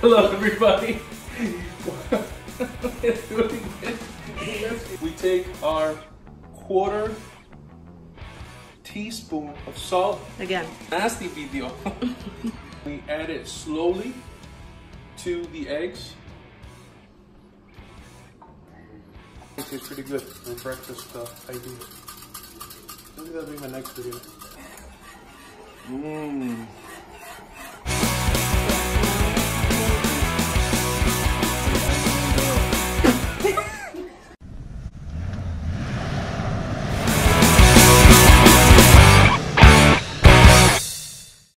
Hello, everybody. We take our quarter teaspoon of salt. Again. Nasty video. we add it slowly to the eggs. It tastes pretty good. My breakfast uh, ideas. Maybe that'll be my next video. Mmm.